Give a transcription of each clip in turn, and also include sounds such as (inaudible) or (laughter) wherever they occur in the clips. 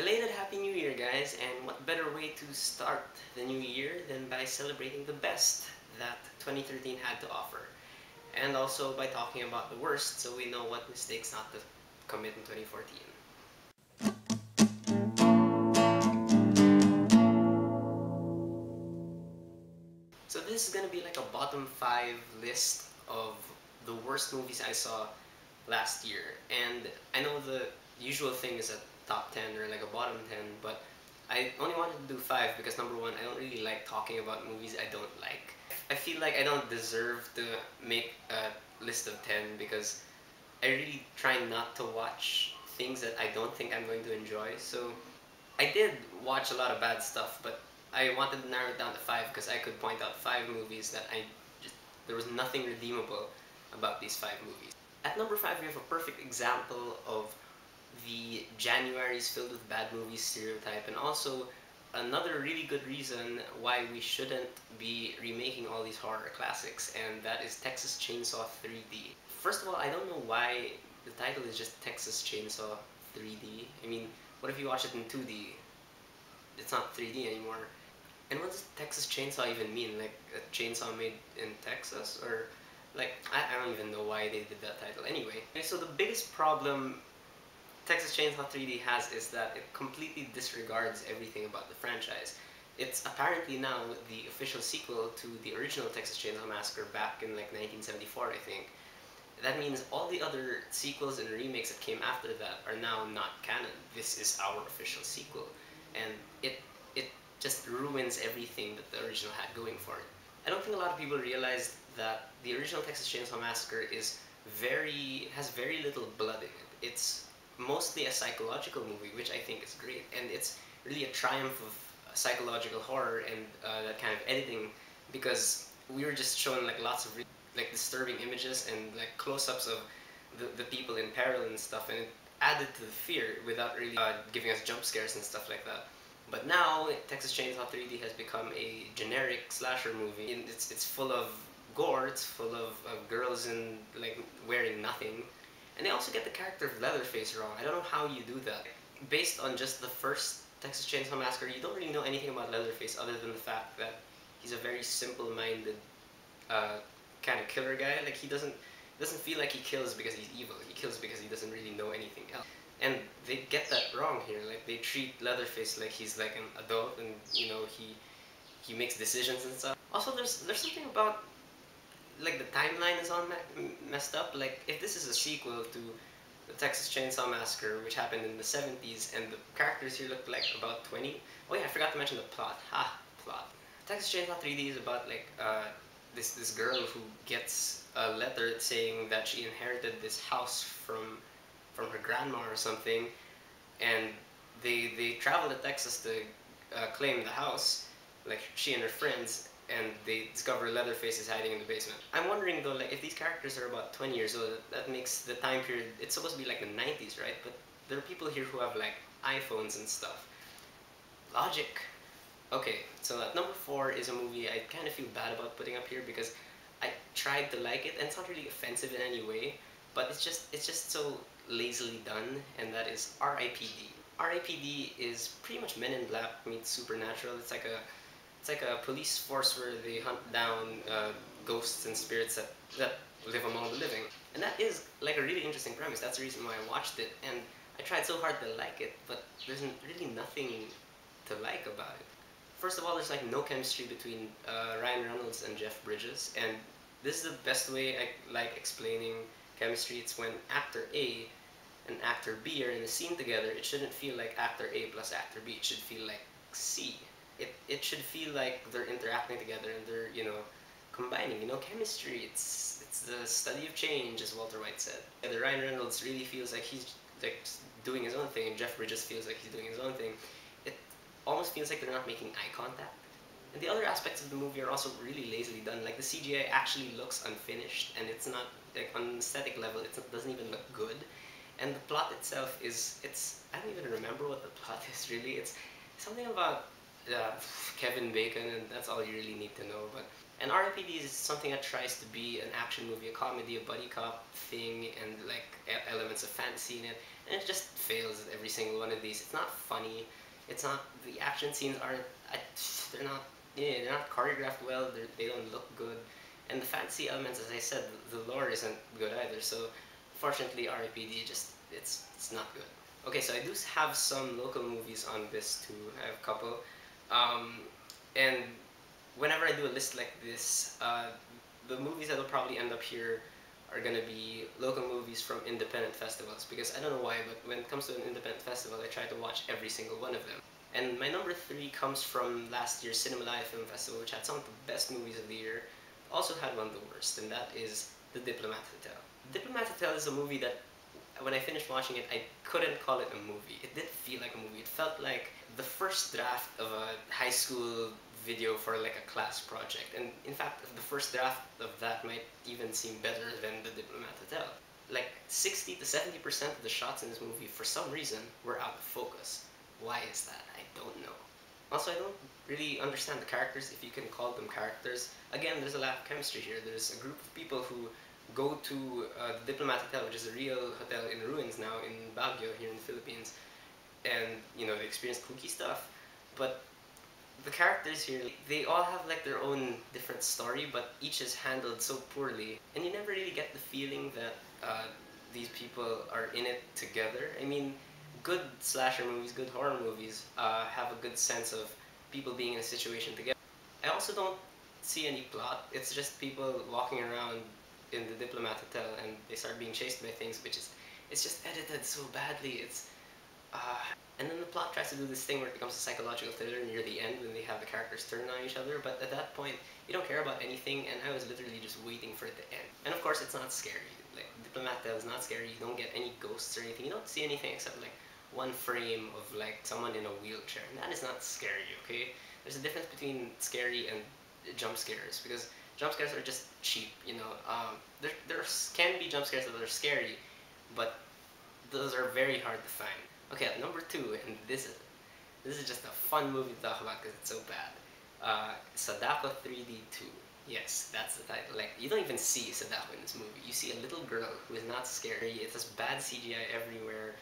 Belated Happy New Year, guys, and what better way to start the new year than by celebrating the best that 2013 had to offer. And also by talking about the worst so we know what mistakes not to commit in 2014. So this is gonna be like a bottom five list of the worst movies I saw last year. And I know the usual thing is a top 10 or like a bottom 10, but I only wanted to do five because number one, I don't really like talking about movies I don't like. I feel like I don't deserve to make a list of 10 because I really try not to watch things that I don't think I'm going to enjoy. So I did watch a lot of bad stuff, but I wanted to narrow it down to five because I could point out five movies that I just, there was nothing redeemable about these five movies. At number five, we have a perfect example of the January is filled with bad movies stereotype and also another really good reason why we shouldn't be remaking all these horror classics and that is Texas Chainsaw 3D. First of all, I don't know why the title is just Texas Chainsaw 3D. I mean, what if you watch it in 2D? It's not 3D anymore. And what does Texas Chainsaw even mean? Like a chainsaw made in Texas? Or like, I, I don't even know why they did that title anyway. Okay, so the biggest problem Texas Chainsaw 3D has is that it completely disregards everything about the franchise. It's apparently now the official sequel to the original Texas Chainsaw Massacre back in like 1974, I think. That means all the other sequels and remakes that came after that are now not canon. This is our official sequel. And it it just ruins everything that the original had going for it. I don't think a lot of people realize that the original Texas Chainsaw Massacre is very has very little blood in it. It's mostly a psychological movie, which I think is great, and it's really a triumph of psychological horror and uh, that kind of editing because we were just shown like lots of like disturbing images and like close-ups of the, the people in peril and stuff, and it added to the fear without really uh, giving us jump scares and stuff like that. But now Texas Chainsaw 3D has become a generic slasher movie. It's it's full of gore. It's full of girls in like wearing nothing, and they also get the character of Leatherface wrong. I don't know how you do that. Based on just the first Texas Chainsaw Massacre, you don't really know anything about Leatherface other than the fact that he's a very simple-minded uh, kind of killer guy. Like he doesn't doesn't feel like he kills because he's evil. He kills because he doesn't really know anything else. And they get that wrong here. Like they treat Leatherface like he's like an adult, and you know he he makes decisions and stuff. Also, there's there's something about like the timeline is all me messed up. Like if this is a sequel to the Texas Chainsaw Massacre, which happened in the 70s, and the characters here look like about 20. Oh yeah, I forgot to mention the plot. Ha, plot. Texas Chainsaw 3D is about like uh, this this girl who gets a letter saying that she inherited this house from from her grandma or something, and they they travel to Texas to uh, claim the house, like she and her friends, and they discover Leatherface is hiding in the basement. I'm wondering though, like if these characters are about 20 years old, that makes the time period, it's supposed to be like the 90s, right? But there are people here who have like iPhones and stuff. Logic. Okay, so at number four is a movie I kind of feel bad about putting up here because I tried to like it and it's not really offensive in any way, but it's just it's just so lazily done, and that is R.I.P.D. R.I.P.D. is pretty much Men in Black meets Supernatural. It's like a it's like a police force where they hunt down uh, ghosts and spirits that that live among the living, and that is like a really interesting premise. That's the reason why I watched it, and I tried so hard to like it, but there's really nothing to like about it. First of all, there's like no chemistry between uh, Ryan Reynolds and Jeff Bridges, and this is the best way I like explaining chemistry. It's when actor A and actor B are in a scene together, it shouldn't feel like actor A plus actor B. It should feel like C. It, it should feel like they're interacting together and they're, you know, combining. You know, chemistry, it's it's the study of change, as Walter White said. And Ryan Reynolds really feels like he's like doing his own thing, and Jeff Bridges feels like he's doing his own thing. It almost feels like they're not making eye contact. And the other aspects of the movie are also really lazily done. Like the CGI actually looks unfinished, and it's not like on an aesthetic level, it doesn't even look good. And the plot itself is, it's, I don't even remember what the (laughs) plot is really. It's something about uh, Kevin Bacon, and that's all you really need to know. But and R.I.P.D. is something that tries to be an action movie, a comedy, a buddy cop thing, and like elements of fantasy in it. and it just fails at every single one of these. It's not funny. It's not the action scenes aren't. They're not. Yeah, they're not choreographed well. They don't look good, and the fantasy elements, as I said, the lore isn't good either. So, fortunately, R.I.P.D. just it's it's not good. Okay, so I do have some local movies on this too. I have a couple, um, and whenever I do a list like this, uh, the movies that will probably end up here are gonna be local movies from independent festivals because I don't know why, but when it comes to an independent festival, I try to watch every single one of them. And my number three comes from last year's Cinemalaya Film Festival, which had some of the best movies of the year, also had one of the worst, and that is The Diplomat Hotel. Diplomat Hotel is a movie that when I finished watching it, I couldn't call it a movie. It didn't feel like a movie. It felt like the first draft of a high school video for like a class project. And in fact, the first draft of that might even seem better than The Diplomat Hotel. Like 60 to 70% of the shots in this movie, for some reason, were out of focus. Why is that? I don't know. Also, I don't really understand the characters, if you can call them characters. Again, there's a lack of chemistry here. There's a group of people who go to uh, the Diplomat Hotel, which is a real hotel in ruins now in Baguio, here in the Philippines, and, you know, they experience kooky stuff. But the characters here, they all have like their own different story, but each is handled so poorly. And you never really get the feeling that uh, these people are in it together. I mean, good slasher movies, good horror movies uh, have a good sense of people being in a situation together. I also don't see any plot. It's just people walking around in the Diplomat Hotel and they start being chased by things, which is, it's just edited so badly. It's, uh, and then the plot tries to do this thing where it becomes a psychological thriller near the end when they have the characters turn on each other, but at that point, you don't care about anything, and I was literally just waiting for it to end. And of course, it's not scary. Like, Diplomat is not scary. You don't get any ghosts or anything. You don't see anything except, like, one frame of, like, someone in a wheelchair. And that is not scary, okay? There's a difference between scary and jump scares, because jump scares are just cheap, you know? Um, there, there can be jump scares that are scary, but those are very hard to find. Okay, number two, and this is this is just a fun movie to talk about because it's so bad. Uh, Sadako 3D 2. Yes, that's the title. Like, you don't even see Sadako in this movie. You see a little girl who is not scary. It's just bad CGI everywhere.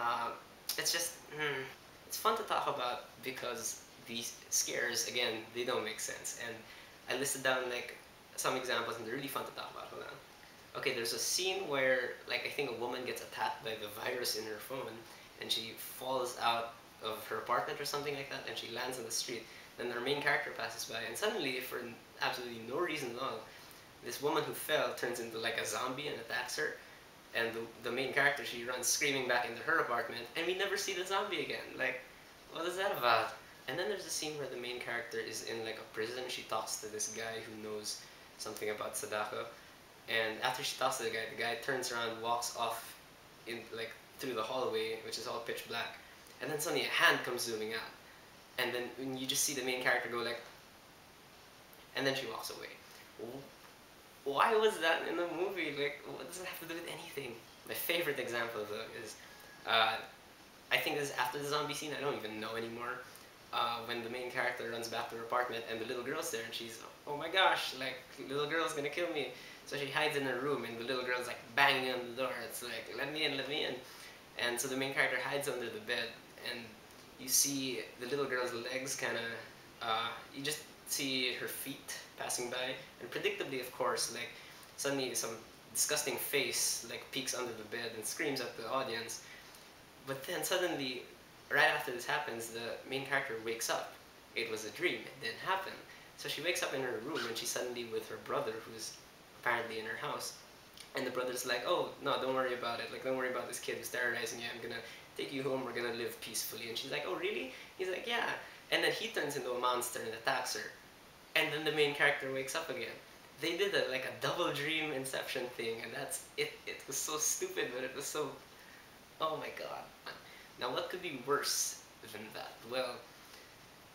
Uh, it's just, mm, it's fun to talk about because these scares, again, they don't make sense. And I listed down, like, some examples, and they're really fun to talk about. Hold on. Okay, there's a scene where, like, I think a woman gets attacked by the virus in her phone, and she falls out of her apartment or something like that, and she lands on the street. Then our main character passes by, and suddenly, for absolutely no reason at all, this woman who fell turns into like a zombie and attacks her. And the, the main character, she runs screaming back into her apartment, and we never see the zombie again. Like, what is that about? And then there's a scene where the main character is in like a prison. She talks to this guy who knows something about Sadako. And after she talks to the guy, the guy turns around, walks off in like through the hallway, which is all pitch black, and then suddenly a hand comes zooming out, and then you just see the main character go like, and then she walks away. Why was that in the movie? Like, what does it have to do with anything? My favorite example though is, uh, I think this is after the zombie scene. I don't even know anymore. Uh, when the main character runs back to her apartment and the little girl's there and she's, oh my gosh, like, little girl's gonna kill me. So she hides in her room and the little girl's like banging on the door. It's like, let me in, let me in. And so the main character hides under the bed, and you see the little girl's legs kind of, uh, you just see her feet passing by, and predictably, of course, like suddenly some disgusting face like peeks under the bed and screams at the audience. But then suddenly, right after this happens, the main character wakes up. It was a dream. It didn't happen. So she wakes up in her room and she's suddenly with her brother, who's apparently in her house. And the brother's like, oh, no, don't worry about it. Like, don't worry about this kid who's terrorizing you. I'm gonna take you home. We're gonna live peacefully. And she's like, oh, really? He's like, yeah. And then he turns into a monster and attacks her. And then the main character wakes up again. They did a, like a double dream inception thing, and that's it. It was so stupid, but it was so. Oh my god. Now, what could be worse than that? Well,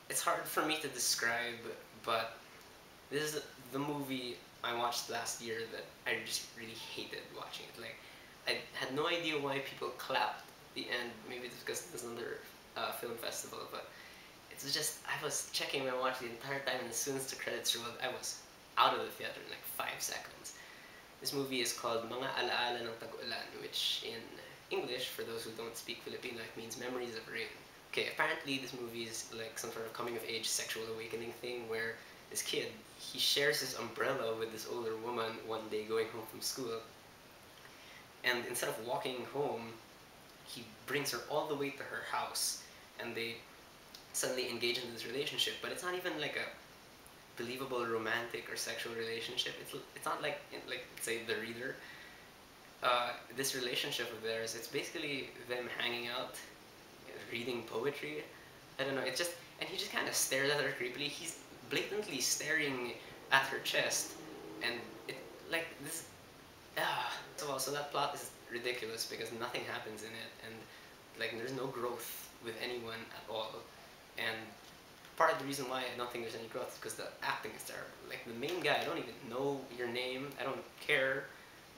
it's hard for me to describe, but this is the movie I watched last year that I just really hated watching it. Like, I had no idea why people clapped at the end. Maybe it's because there's another uh, film festival, but it was just, I was checking my watch the entire time, and as soon as the credits rolled, I was out of the theater in like five seconds. This movie is called Mga Alaala ng Tag-Ulan, which in English, for those who don't speak Filipino, it means Memories of Rain. Okay, apparently this movie is like some sort of coming of age sexual awakening thing where this kid, he shares his umbrella with this older woman one day going home from school. And instead of walking home, he brings her all the way to her house and they suddenly engage in this relationship. But it's not even like a believable romantic or sexual relationship. It's, it's not like, like say, The Reader. Uh, this relationship of theirs, it's basically them hanging out, reading poetry. I don't know, it's just, and he just kind of stares at her creepily. He's blatantly staring at her chest, and it, like, this, ah. So, so that plot is ridiculous because nothing happens in it, and, like, there's no growth with anyone at all. And part of the reason why I don't think there's any growth is because the acting is terrible. Like the main guy, I don't even know your name. I don't care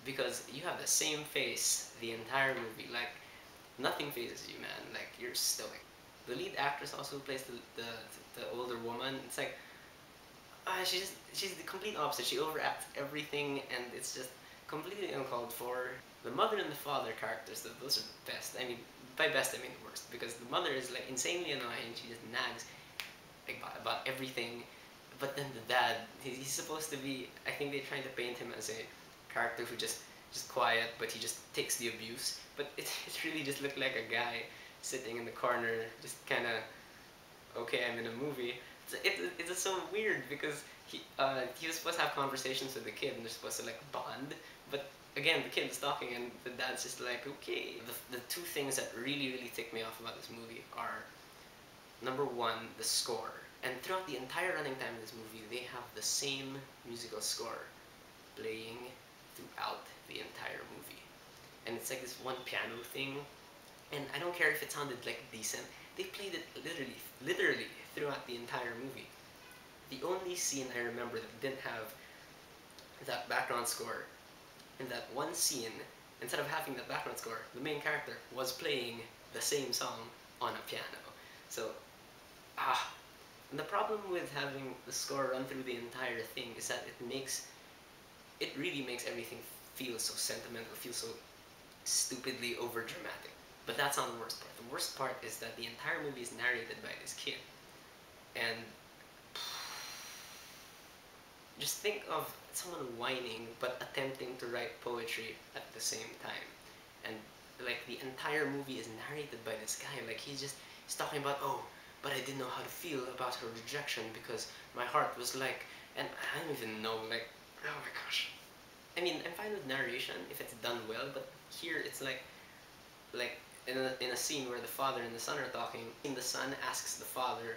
because you have the same face the entire movie. Like nothing fazes you, man. Like you're stoic. The lead actress also plays the the, the older woman. It's like uh, she's just, she's the complete opposite. She overacts everything, and it's just completely uncalled for. The mother and the father characters, those are the best. I mean, by best I mean the worst because the mother is like insanely annoying. She just nags like, about, about everything. But then the dad, he's supposed to be. I think they're trying to paint him as a character who just just quiet, but he just takes the abuse. But it, (laughs) it really just looked like a guy sitting in the corner, just kind of, okay, I'm in a movie. It's, it, it's so weird because he uh, he was supposed to have conversations with the kid and they're supposed to like bond, but again, the kid is talking and the dad's just like, okay. The, the two things that really, really tick me off about this movie are, number one, the score. And throughout the entire running time of this movie, they have the same musical score playing throughout the entire movie. And it's like this one piano thing, and I don't care if it sounded like decent, they played it literally, literally throughout the entire movie. The only scene I remember that didn't have that background score in that one scene, instead of having that background score, the main character was playing the same song on a piano. So, ah. And the problem with having the score run through the entire thing is that it makes, it really makes everything feel so sentimental, feel so stupidly over dramatic. But that's not the worst part. The worst part is that the entire movie is narrated by this kid. And just think of someone whining but attempting to write poetry at the same time. And like the entire movie is narrated by this guy. Like he's just he's talking about oh, but I didn't know how to feel about her rejection because my heart was like, and I don't even know like oh my gosh. I mean, I'm fine with narration if it's done well, but here it's like like in a, in a scene where the father and the son are talking, and the son asks the father,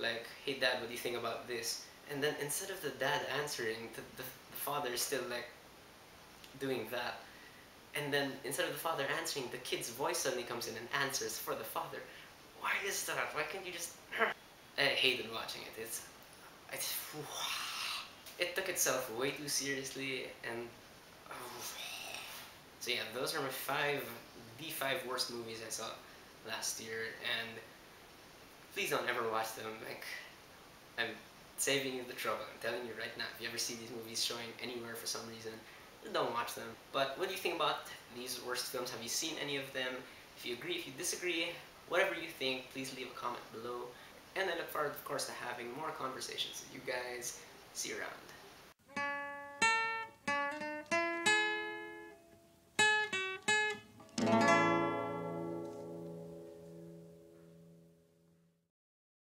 like, hey dad, what do you think about this? And then instead of the dad answering, the, the, the father is still like doing that. And then instead of the father answering, the kid's voice suddenly comes in and answers for the father. Why is that? Why can't you just... (laughs) I hated watching it. It's... It's... It took itself way too seriously and... (sighs) So yeah, those are my five, the five worst movies I saw last year and please don't ever watch them. Like, I'm saving you the trouble. I'm telling you right now, if you ever see these movies showing anywhere for some reason, don't watch them. But what do you think about these worst films? Have you seen any of them? If you agree, if you disagree, whatever you think, please leave a comment below. And I look forward, of course, to having more conversations with you guys. See you around.